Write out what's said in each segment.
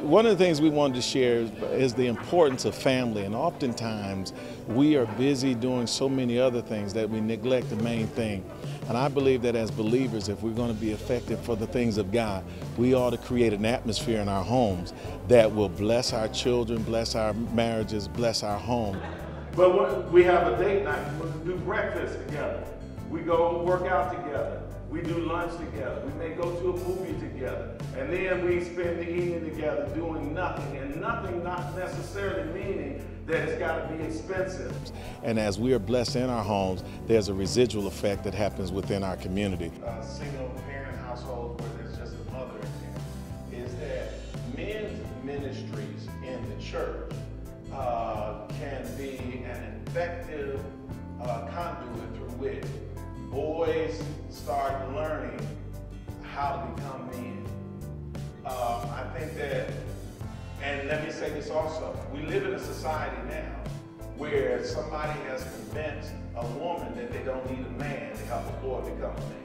One of the things we wanted to share is the importance of family, and oftentimes we are busy doing so many other things that we neglect the main thing. And I believe that as believers, if we're going to be effective for the things of God, we ought to create an atmosphere in our homes that will bless our children, bless our marriages, bless our home. But we have a date night, we do breakfast together. We go work out together. We do lunch together. We may go to a movie together. And then we spend the evening together doing nothing. And nothing not necessarily meaning that it's got to be expensive. And as we are blessed in our homes, there's a residual effect that happens within our community. A single parent household where there's just a mother in there is that men's ministries in the church uh, can be an effective uh, conduit through which boys start learning how to become men. Um, I think that, and let me say this also, we live in a society now where somebody has convinced a woman that they don't need a man to help a boy become a man.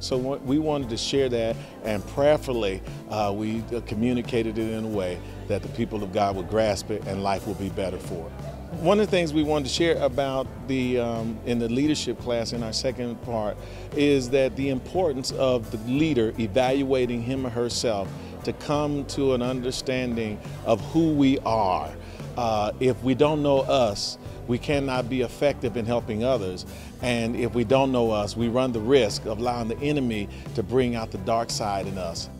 So we wanted to share that, and prayerfully, uh, we communicated it in a way that the people of God would grasp it and life will be better for it. One of the things we wanted to share about the um, in the leadership class in our second part is that the importance of the leader evaluating him or herself to come to an understanding of who we are. Uh, if we don't know us, we cannot be effective in helping others. And if we don't know us, we run the risk of allowing the enemy to bring out the dark side in us.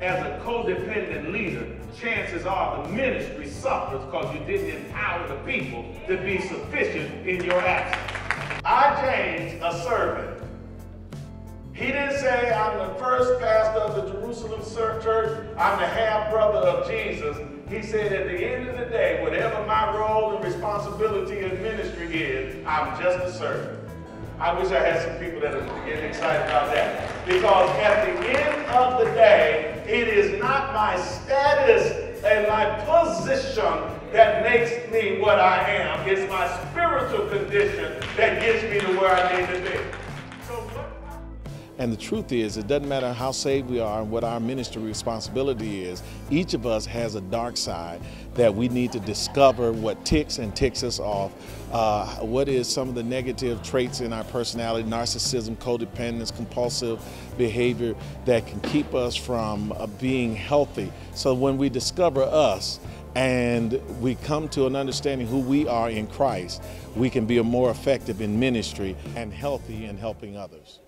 As a codependent leader, chances are the ministry suffers because you didn't empower the people to be sufficient in your absence. I, James, a servant, he didn't say, I'm the first pastor of the Jerusalem church, I'm the half brother of Jesus. He said, at the end of the day, whatever my role and responsibility in ministry is, I'm just a servant. I wish I had some people that are getting excited about that. Because at the end of the day, it is not my status and my position that makes me what I am. It's my spiritual condition that gets me to where I need to be. And the truth is, it doesn't matter how saved we are and what our ministry responsibility is, each of us has a dark side that we need to discover what ticks and ticks us off. Uh, what is some of the negative traits in our personality, narcissism, codependence, compulsive behavior that can keep us from uh, being healthy. So when we discover us, and we come to an understanding who we are in Christ, we can be more effective in ministry and healthy in helping others.